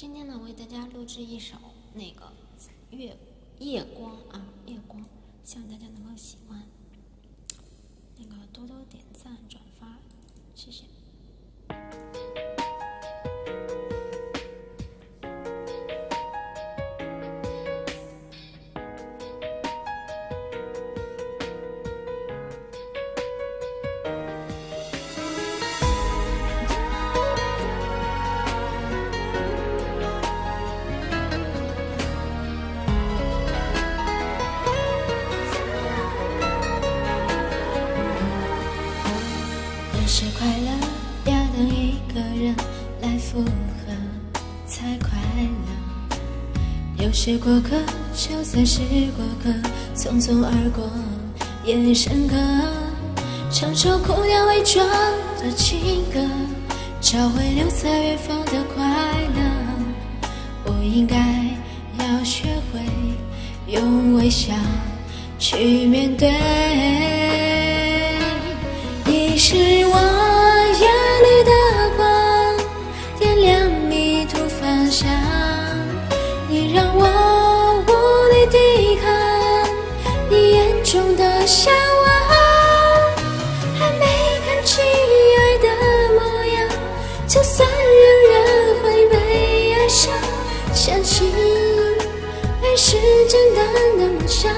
今天呢，为大家录制一首那个月夜光啊，夜光，希望大家能够喜欢。那个多多点赞转发，谢谢。人来附和才快乐，有些过客就算是过客，匆匆而过也深刻。唱首苦调伪装的情歌，找回留在远方的快乐。我应该要学会用微笑去面对。你是的向往，还没看清爱的模样，就算仍然会被爱上。相信爱是简单的梦想。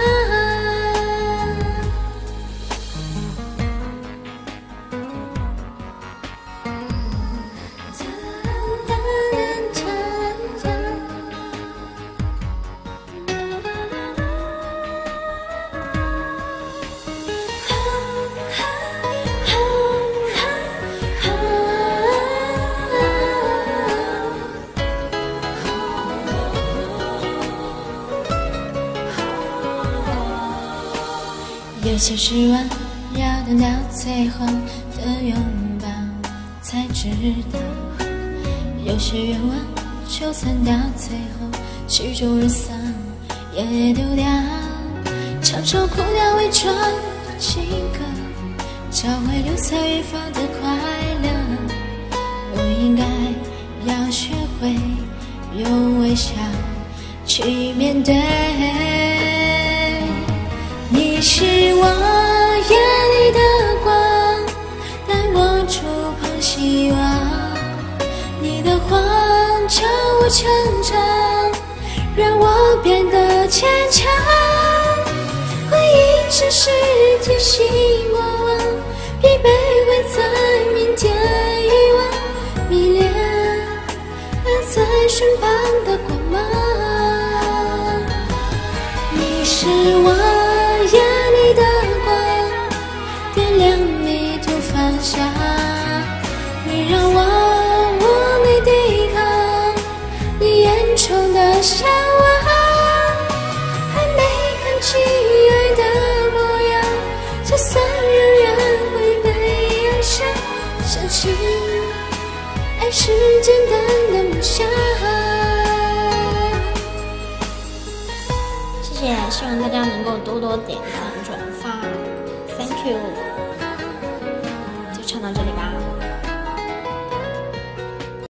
有些失望要等到最后的拥抱才知道，有些愿望就算到最后曲终人散也丢掉。唱首苦调伪装的情歌，找回留在远方的快乐。希望。你的谎教我成长，让我变得坚强。回忆只是提醒我忘，疲惫会在明天遗忘，迷恋爱在身旁的光芒。你是我。眼里的光，点亮迷途方向眼中的向往，还没看清爱的模样，就算仍然会被爱上。相信爱是简单的梦想。谢谢，希望大家能够多多点赞转发，Thank you。